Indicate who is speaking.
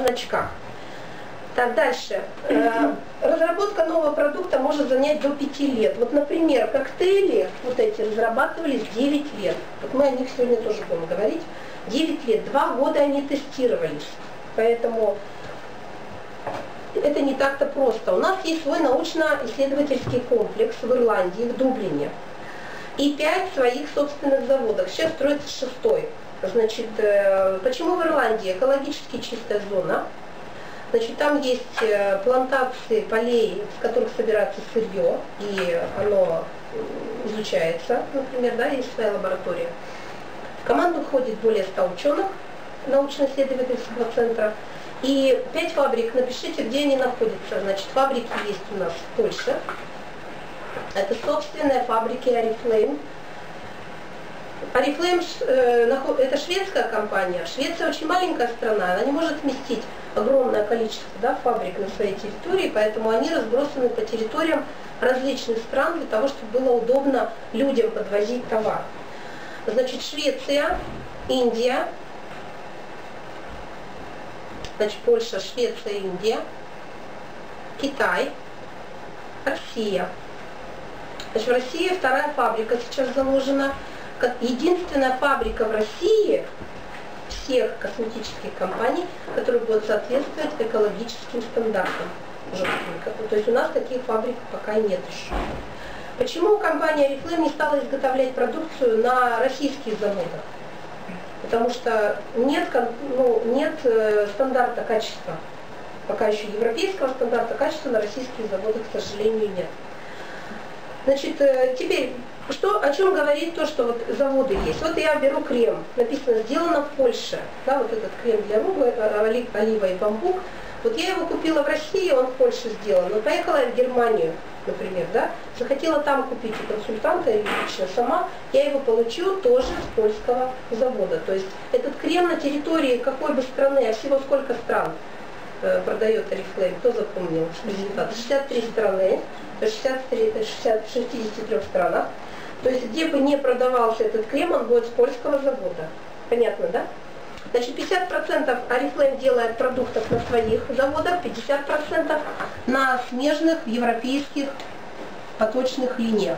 Speaker 1: значках. Так, дальше. Э, Разработка нового продукта может занять до 5 лет. Вот, например, коктейли вот эти разрабатывались 9 лет. Вот мы о них сегодня тоже будем говорить. 9 лет, 2 года они тестировались. Поэтому это не так-то просто. У нас есть свой научно-исследовательский комплекс в Ирландии, в Дублине. И 5 своих собственных заводов. Сейчас строится шестой. Значит, э, почему в Ирландии? Экологически чистая зона. Значит, там есть э, плантации полей, с которых собирается сырье, и оно изучается, например, да, есть своя лаборатория. В команду входит более 100 ученых научно-исследовательского центра. И пять фабрик, напишите, где они находятся. Значит, фабрики есть у нас в Польше. Это собственные фабрики Oriflame. Oriflame э, это шведская компания. Швеция очень маленькая страна, она не может вместить огромное количество да, фабрик на своей территории, поэтому они разбросаны по территориям различных стран для того, чтобы было удобно людям подвозить товар. Значит, Швеция, Индия, значит, Польша, Швеция, Индия, Китай, Россия. Значит, в России вторая фабрика сейчас заложена, единственная фабрика в России, всех косметических компаний, которые будут соответствовать экологическим стандартам. То есть у нас таких фабрик пока нет еще. Почему компания Oriflame не стала изготовлять продукцию на российских заводах? Потому что нет, ну, нет э, стандарта качества. Пока еще европейского стандарта качества на российских заводах, к сожалению, нет. Значит, э, теперь что, о чем говорит то, что вот заводы есть? Вот я беру крем, написано «сделано в Польше». Да, вот этот крем для рук, э, олива и бамбук. Вот я его купила в России, он в Польше сделан, но поехала я в Германию, например, да, захотела там купить у консультанта или лично сама, я его получу тоже с польского завода. То есть этот крем на территории какой бы страны, а всего сколько стран продает Oriflame, кто запомнил результат? 63 страны, 63, 60, 63 странах. То есть где бы не продавался этот крем, он будет с польского завода. Понятно, да? Значит, 50% Oriflame делает продуктов на своих заводах, 50% на смежных европейских поточных линиях.